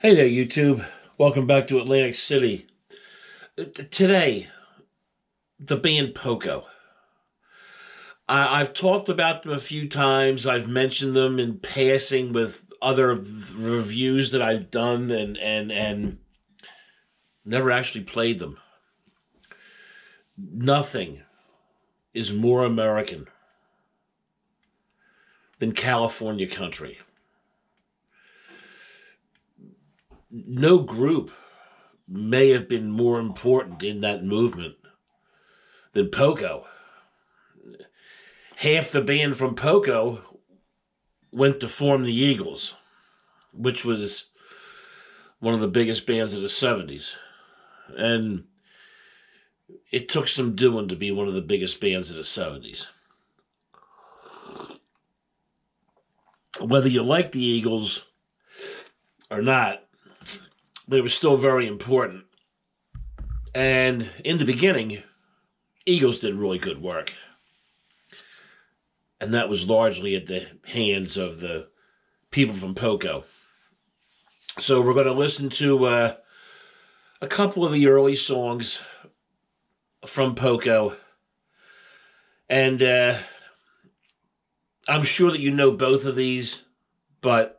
Hey there, YouTube. Welcome back to Atlantic City. Today, the band Poco. I, I've talked about them a few times. I've mentioned them in passing with other reviews that I've done and, and, and never actually played them. Nothing is more American than California country. No group may have been more important in that movement than Poco. Half the band from Poco went to form the Eagles, which was one of the biggest bands of the 70s. And it took some doing to be one of the biggest bands of the 70s. Whether you like the Eagles or not, they were still very important. And in the beginning, Eagles did really good work. And that was largely at the hands of the people from Poco. So we're going to listen to uh, a couple of the early songs from Poco. And uh, I'm sure that you know both of these, but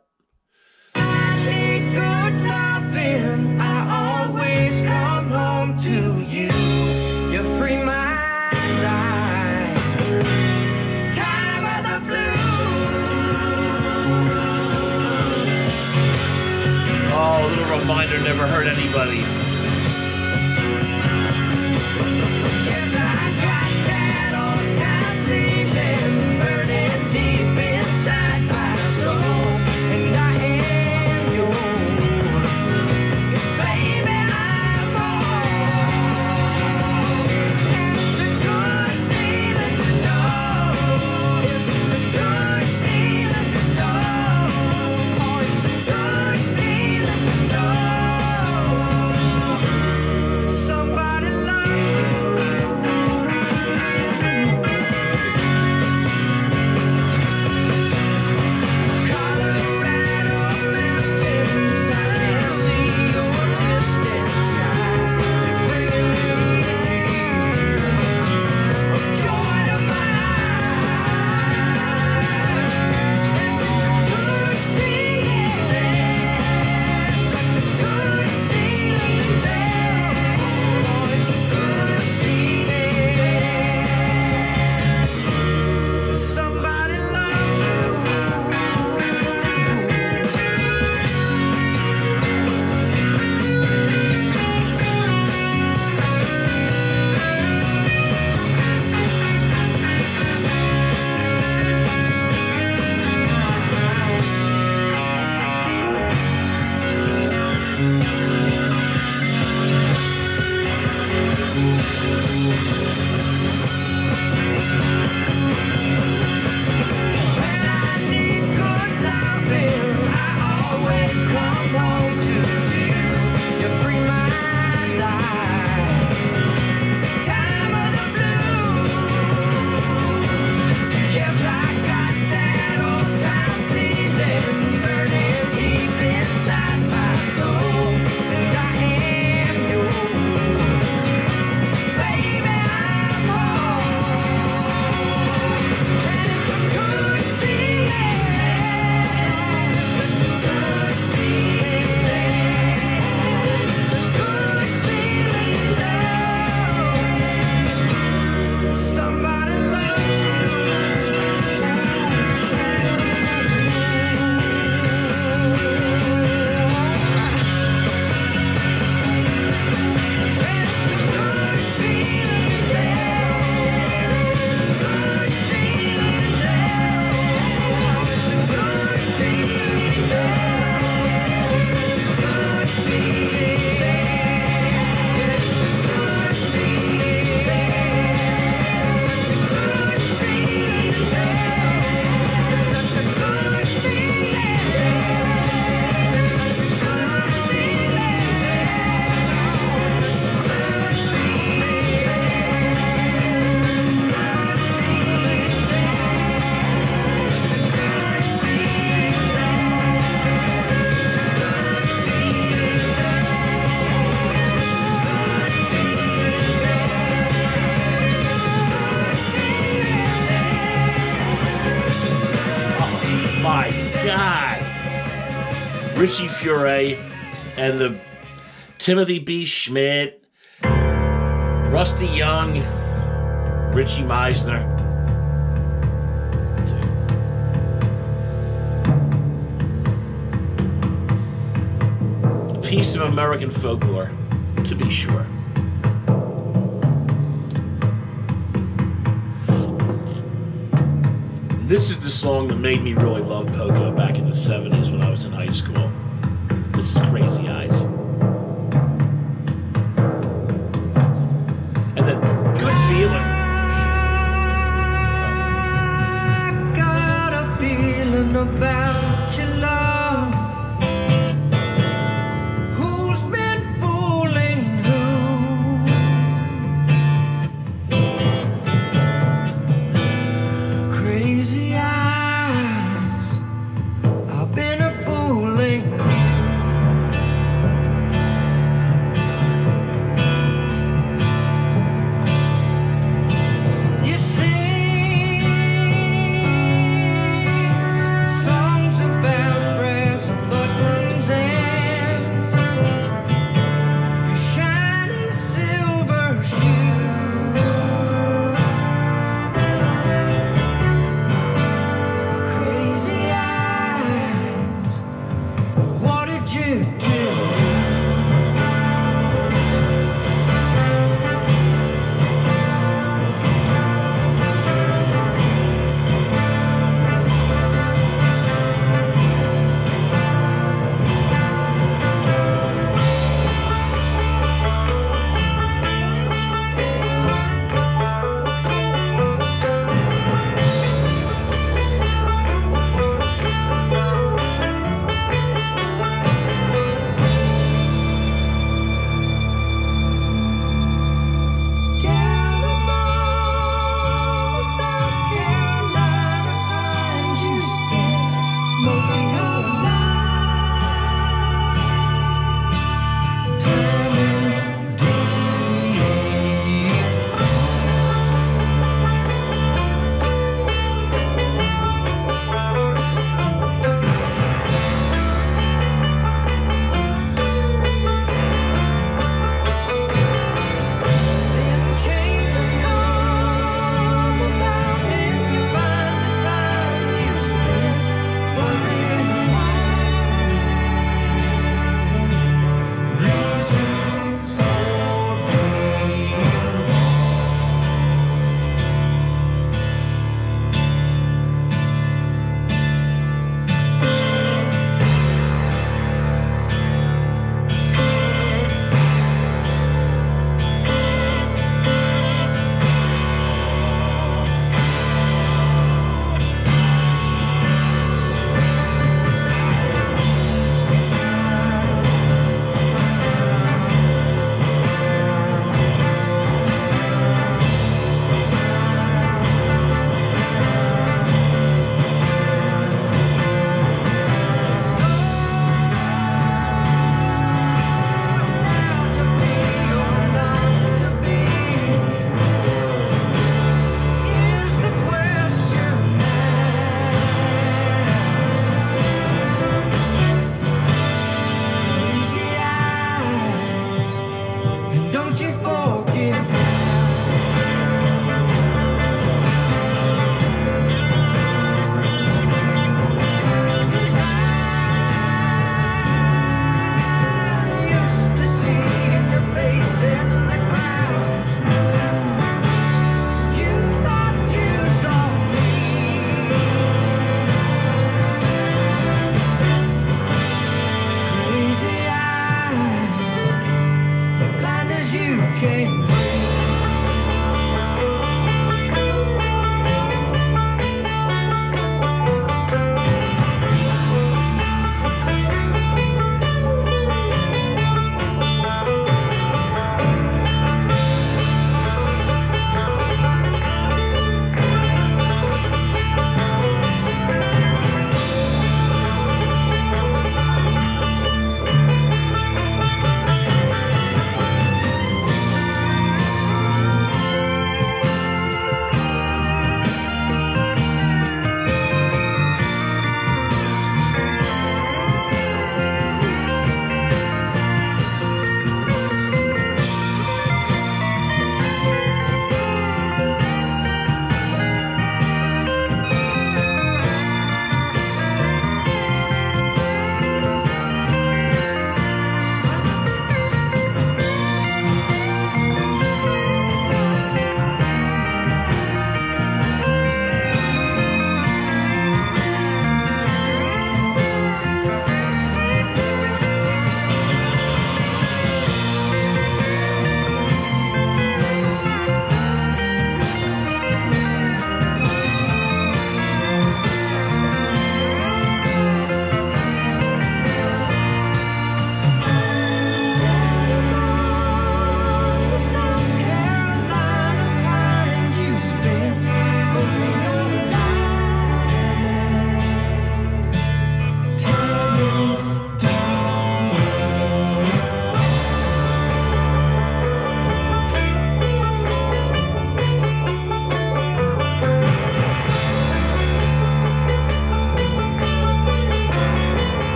never hurt anybody. Richie Furay and the Timothy B. Schmit, Rusty Young, Richie Meisner. Piece of American folklore, to be sure. This is the song that made me really love Poco back in the 70s when I was in high school. This is Crazy Eyes.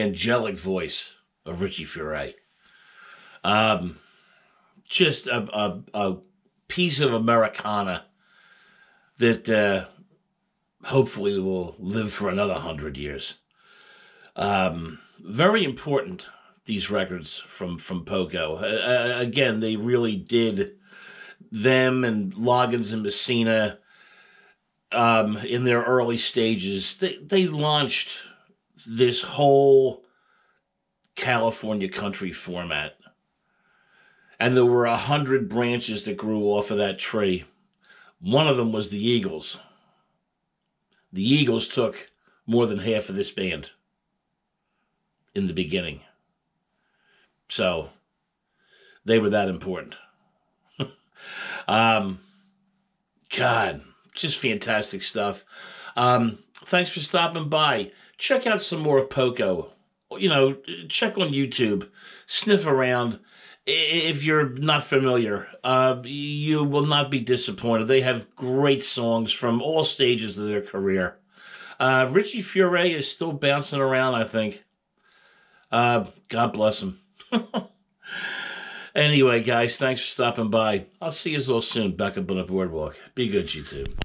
Angelic voice of Richie Furay. Um, just a, a, a piece of Americana that uh, hopefully will live for another hundred years. Um, very important these records from from Poco. Uh, uh, again, they really did them and Loggins and Messina um, in their early stages. They they launched this whole California country format, and there were a hundred branches that grew off of that tree. One of them was the Eagles. The Eagles took more than half of this band in the beginning. So they were that important. um, God, just fantastic stuff. Um, thanks for stopping by. Check out some more of Poco. You know, check on YouTube, sniff around. If you're not familiar, uh, you will not be disappointed. They have great songs from all stages of their career. Uh, Richie Furay is still bouncing around, I think. Uh, God bless him. anyway, guys, thanks for stopping by. I'll see you all soon back up on the boardwalk. Be good, you two.